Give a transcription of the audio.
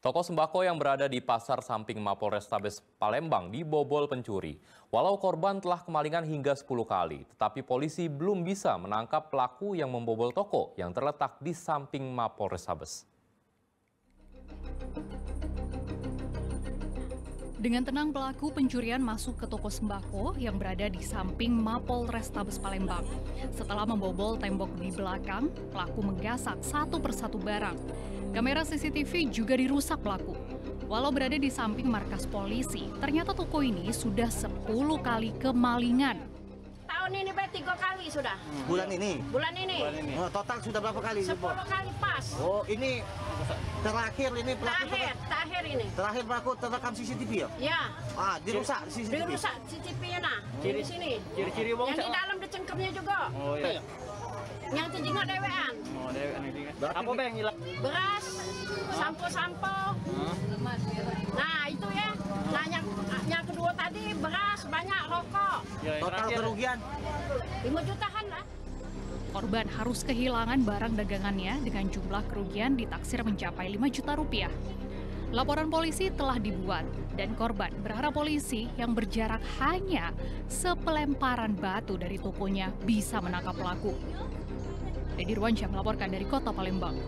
Toko sembako yang berada di pasar samping Mapol Restabes Palembang dibobol pencuri. Walau korban telah kemalingan hingga 10 kali, tetapi polisi belum bisa menangkap pelaku yang membobol toko yang terletak di samping Mapol Restabes. Dengan tenang pelaku pencurian masuk ke toko sembako yang berada di samping Mapol Restabes Palembang. Setelah membobol tembok di belakang, pelaku menggasak satu persatu barang. Kamera CCTV juga dirusak pelaku. Walau berada di samping markas polisi, ternyata toko ini sudah 10 kali kemalingan. Tahun ini Be, tiga kali sudah. Bulan ini? Bulan ini. Oh, total sudah berapa kali? Sepuluh kali pas. Oh, ini terakhir ini pelaku Terakhir, terakhir ini. terakhir pelaku terekam CCTV ya? Ya, Ah, dirusak CCTV. dirusak CCTV-nya nah. Di sini. Ciri-ciri bang Yang di dalam dicengkemnya juga. Oh iya. Yang terjengok dewean. Oh, ada aneh Berarti Apa bang yang hilang? Beras, sampo-sampo. Nah, itu ya. Nah, yang, yang kedua tadi beras, banyak rokok. Ya, Total kerugian 5 jutaan lah. Korban harus kehilangan barang dagangannya dengan jumlah kerugian ditaksir mencapai 5 juta rupiah. Laporan polisi telah dibuat dan korban berharap polisi yang berjarak hanya sepelemparan batu dari tokonya bisa menangkap pelaku. Dedi Ruansyah melaporkan dari kota Palembang.